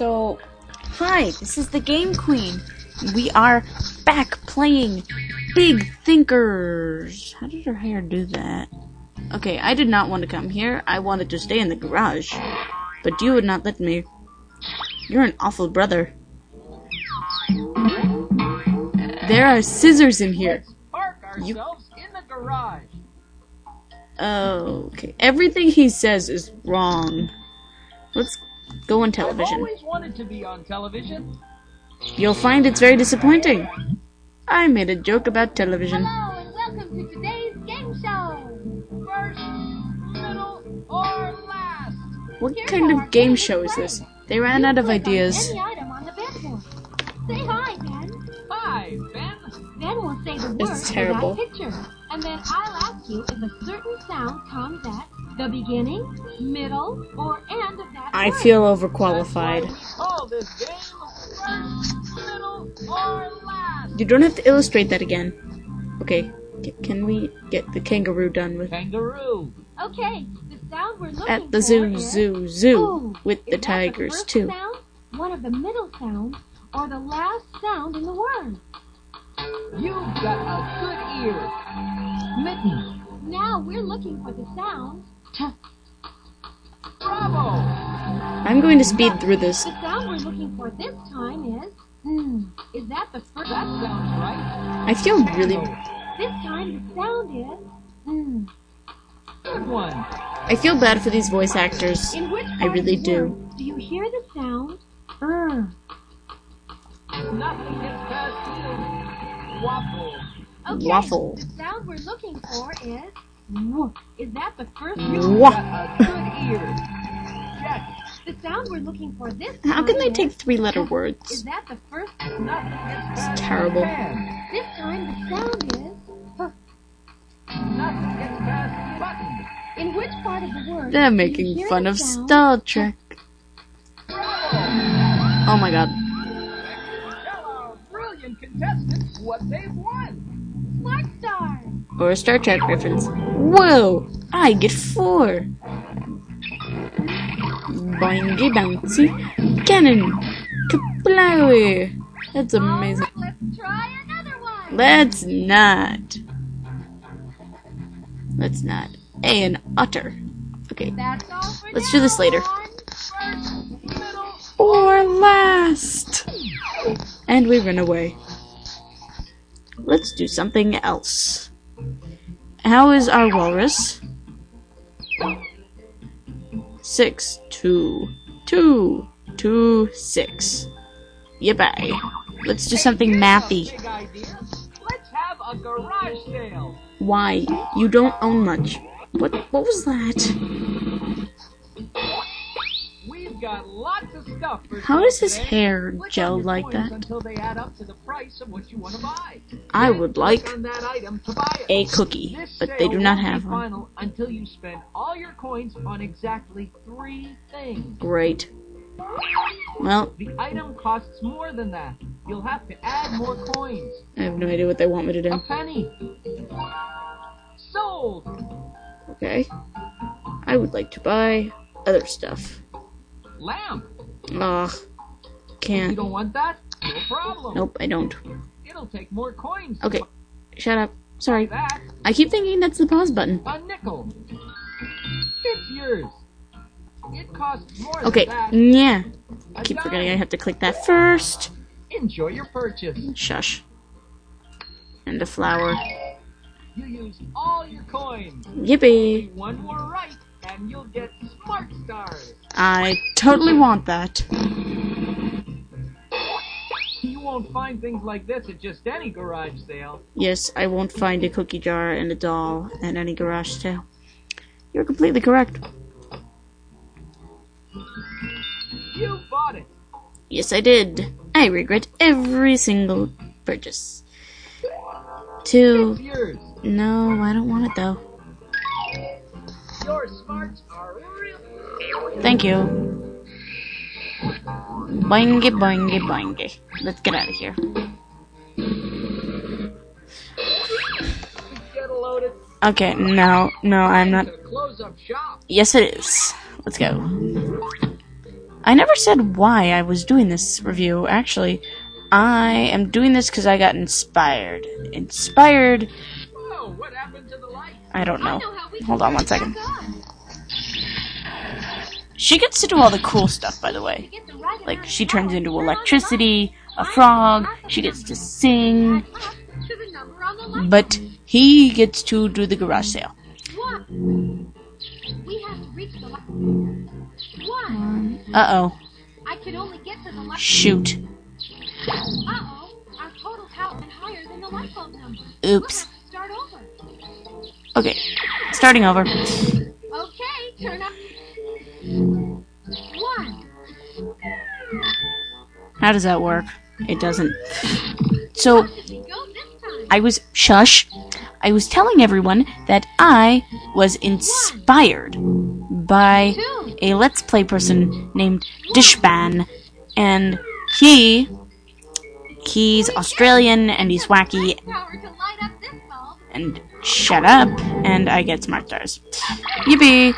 So, hi, this is the Game Queen. We are back playing Big Thinkers. How did her hair do that? Okay, I did not want to come here. I wanted to stay in the garage. But you would not let me. You're an awful brother. There are scissors in here. You- in the garage. Oh, okay. Everything he says is wrong. Let's go on I've television. always wanted to be on television. You'll find it's very disappointing. I made a joke about television. Hello and welcome to today's game show. First, middle, or last. What kind of game show is this? They ran out of ideas. Any item on the bedboard. Say hi, Ben. Hi, Ben. Ben will say the word This terrible. or that picture, and then I'll ask you if a certain sound comes at the beginning, middle, or end of that I feel overqualified. we call this game first, middle, or last. You don't have to illustrate that again. Okay, c- can we get the kangaroo done with? Kangaroo. Okay, the sound we're looking At the for zoo, is zoo, zoo, ooh. with the tigers first too. Sound, one of the middle sounds, or the last sound in the word. You've got a good ear. Mitten. Now we're looking for the sound T. Bravo. I'm going to speed through this. The sound we're looking for this time is mm. Is that the first? That sounds right. I feel really. This time the sound is mm. Good one. I feel bad for these voice actors. In which I really do. Do you hear the sound? Uh. Nothing gets past you. Waffle. Okay. Waffle. The sound we're looking for is woof. Is that the first? You've Wah. got good ear. Jet. The sound we're looking for this How can they take three-letter words? Is words? that the first? Nothing gets terrible. This time the sound is. huh. Nothing gets past button. In which part of the word? They're making fun the of? Star Trek. Oh my god. Tell brilliant contestants what they've won. Smart Star. Or Star Trek reference. Whoa! I get four! Boingy bouncy cannon! Kaplowy! That's oh, amazing. All right, let's try another one. Let's not. Let's not. A an otter. Okay. That's Let's do this later. On. First, middle, Or last! And we run away. Let's do something else. How is our walrus? Six, two, two, two, six. Yippee. Let's do something mathy. Big idea. Let's have a garage sale. Why? You don't own much. What what was that? We've got lots of stuff for How is his hair gel like that? Until they add up to the price of what you want to buy. I would like that item to buy a cookie, but they do not have one. until you spend all your coins on exactly three things. Great. Well, The item costs more than that. You'll have to add more coins. I have no idea what they want me to A do. penny. Sold. Okay. I would like to buy other stuff. Lamp. Ugh. Can't. You don't want that? No problem. Nope, I don't. It'll take more coins. to Okay. Shut up. Sorry. That I keep thinking that's the pause button. a nickel. It's yours. It costs more Okay. than that. Yeah. A Keep dime. forgetting I have to click that first. Enjoy your purchase. Shush. And a flower. You use all your coins. Yippee. One more right, and you'll get smart stars. I totally want that. You won't find things like this at just any garage sale. Yes, I won't find a cookie jar and a doll at any garage sale. You're completely correct. You bought it. Yes, I did. I regret every single purchase. Two. No, I don't want it though. Your smarts are real. Thank you. Boingy, boingy, boingy. Let's get out of here. Okay, no, no, I'm not. To close up shop. Yes, it is. Let's go. I never said why I was doing this review. Actually, I am doing this because I got inspired. Inspired. Oh, what happened to the light? I don't I know. know Hold on one second. turn it second. She gets to do all the cool stuff, by the way. Like, she turns into electricity, a frog, she gets to sing, but he gets to do the garage sale. Uh oh. Shoot. Oops. Okay. Starting over. Okay, turn up. How does that work? It doesn't. So? I was. Shush. I was telling everyone that I was inspired by a Let's Play person named Dshban, and he. He's Australian and he's wacky Power to light up this bulb. and shut up, and I get smart stars. Yippee!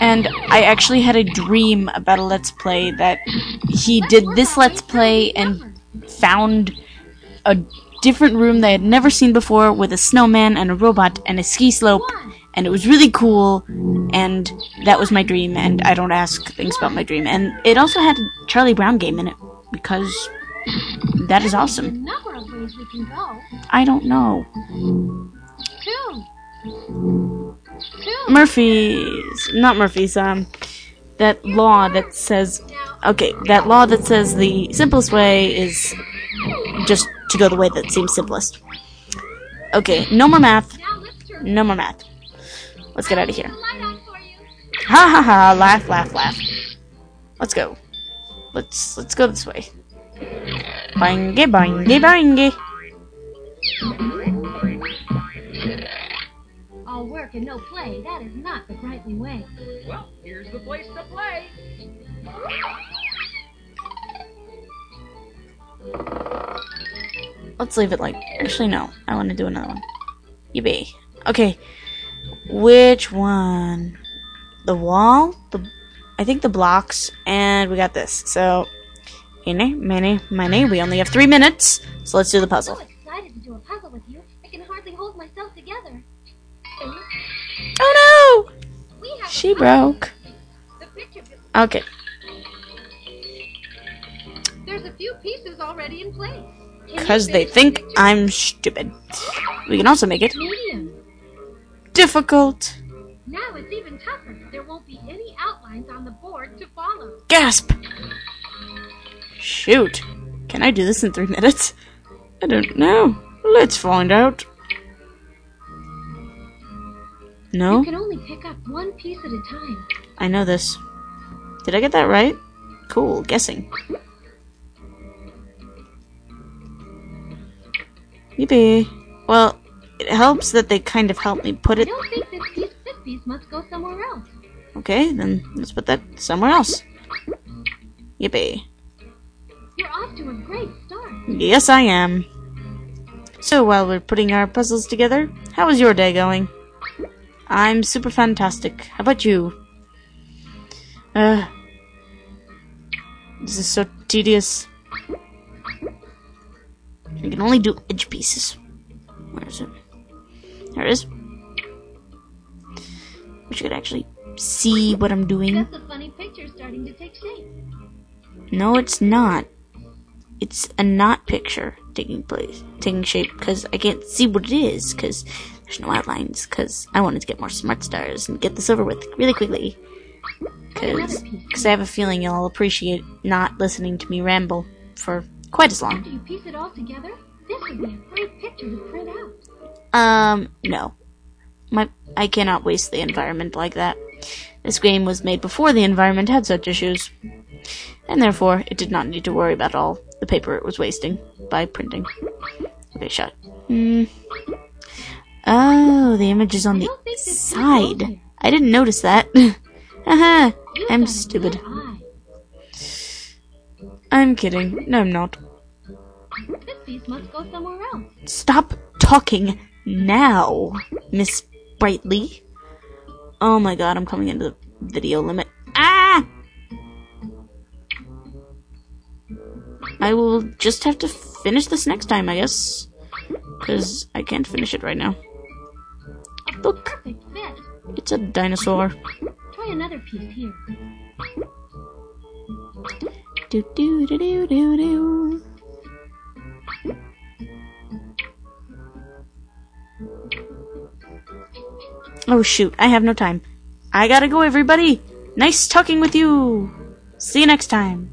And I actually had a dream about a Let's Play that he did this Let's Play and found a different room they had never seen before with a snowman and a robot and a ski slope, and it was really cool, and that was my dream, and I don't ask things about my dream. And it also had a Charlie Brown game in it, because that is awesome. number of ways we can go. I don't know. Murphy's not Murphy's um that law that says okay that law that says the simplest way is just to go the way that seems simplest. Okay no more math. No more math. Let's get out of here. Ha ha ha laugh laugh laugh. Let's go. Let's let's go this way. Boingy boingy boingy All work and no play. That is not the Brightly way. Well, here's the place to play. Let's leave it like. Actually, no. I want to do another one. Yippee. Okay. Which one? The wall? The. I think the blocks, and we got this. So, many, many, many. We only have three minutes, so let's do the So puzzle. She broke. Okay. There's a few pieces already in place. Because they finish the think? I'm stupid. We can also make it medium. difficult. Now it's even tougher. There won't be any outlines on the board to follow. Gasp! Shoot. Can I do this in three minutes? I don't know. Let's find out. No? You can only pick up one piece at a time. I know this. Did I get that right? Cool, guessing. Yippee. Well, it helps that they kind of help me put I it. don't think this piece, this piece must go somewhere else. Okay, then let's put that somewhere else. Yippee. You're off to a great start. Yes, I am. So, while we're putting our puzzles together, how is your day going? I'm super fantastic. How about you? Uh, this is so tedious. I can only do edge pieces. Where is it? There it is. Wish you could actually see what I'm doing. That's a funny picture starting to take shape. No, it's not. It's a not picture taking place, taking shape, because I can't see what it is, because there's outlines, because I wanted to get more smart stars and get this over with really quickly. Because I have a feeling you'll appreciate not listening to me ramble for quite as long. After you piece it all together, this would be a great picture to print out. Um, no. My, I cannot waste the environment like that. This game was made before the environment had such issues. And therefore, it did not need to worry about all the paper it was wasting by printing. Okay, shut. Hmm. Oh, the image is on the don't think this piece side. I didn't notice that. Haha, You've I'm stupid. I'm kidding. No, I'm not. Must go somewhere else. Stop talking now, Miss Brightly. Oh my god, I'm coming into the video limit. Ah! I will just have to finish this next time, I guess. Because I can't finish it right now. Look, Perfect fit. it's a dinosaur. Try another piece here. Do do do do do do. Oh shoot, I have no time. I gotta go, everybody. Nice talking with you. See you next time.